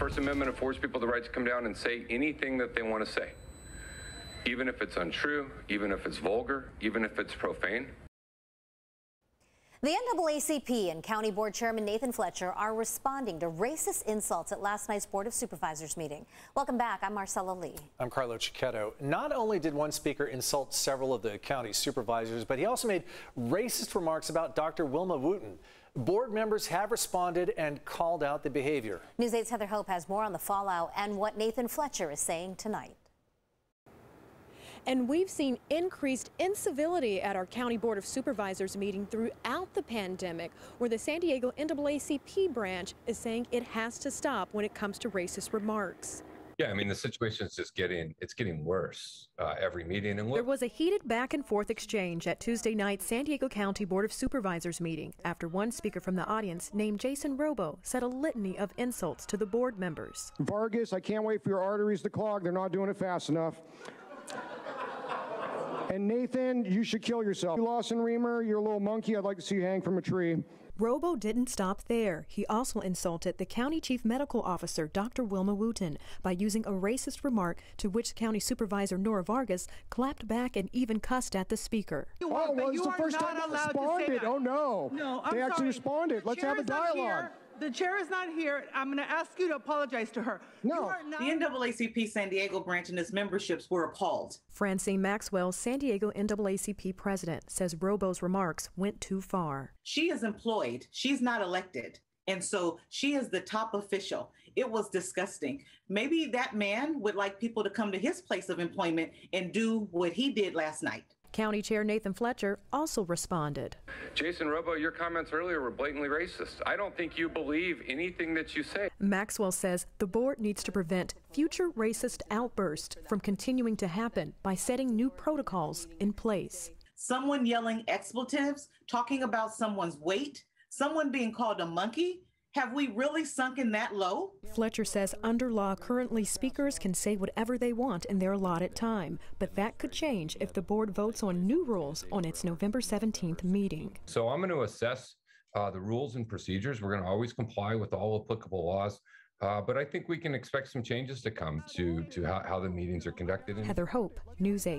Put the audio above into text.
First Amendment affords people the right to come down and say anything that they want to say, even if it's untrue, even if it's vulgar, even if it's profane. The NAACP and County Board Chairman Nathan Fletcher are responding to racist insults at last night's Board of Supervisors meeting. Welcome back. I'm Marcella Lee. I'm Carlo Cecchetto. Not only did one speaker insult several of the county supervisors, but he also made racist remarks about Dr. Wilma Wooten. Board members have responded and called out the behavior. News 8's Heather Hope has more on the fallout and what Nathan Fletcher is saying tonight. And we've seen increased incivility at our County Board of Supervisors meeting throughout the pandemic, where the San Diego NAACP branch is saying it has to stop when it comes to racist remarks. Yeah, I mean the situation is just getting it's getting worse uh, every meeting. And look, there was a heated back and forth exchange at Tuesday night's San Diego County Board of Supervisors meeting after one speaker from the audience named Jason Robo said a litany of insults to the board members. Vargas, I can't wait for your arteries to clog. They're not doing it fast enough. And Nathan, you should kill yourself. You Lawson Remer, you're a little monkey. I'd like to see you hang from a tree. Robo didn't stop there. He also insulted the county chief medical officer, Dr. Wilma Wooten, by using a racist remark to which County Supervisor Nora Vargas clapped back and even cussed at the speaker. Oh, well, it's the first time they responded. Oh, no. No, I'm They actually sorry. responded. Let's have a dialogue. The chair is not here. I'm going to ask you to apologize to her. No. The NAACP San Diego branch and its memberships were appalled. Francine Maxwell, San Diego NAACP president, says Robo's remarks went too far. She is employed. She's not elected. And so she is the top official. It was disgusting. Maybe that man would like people to come to his place of employment and do what he did last night. County Chair Nathan Fletcher also responded. Jason Robo, your comments earlier were blatantly racist. I don't think you believe anything that you say. Maxwell says the board needs to prevent future racist outbursts from continuing to happen by setting new protocols in place. Someone yelling expletives, talking about someone's weight, someone being called a monkey, have we really sunken that low? Fletcher says under law, currently speakers can say whatever they want in their allotted time, but that could change if the board votes on new rules on its November 17th meeting. So I'm going to assess uh, the rules and procedures. We're going to always comply with all applicable laws. Uh, but I think we can expect some changes to come to, to how, how the meetings are conducted. Heather Hope, News 8.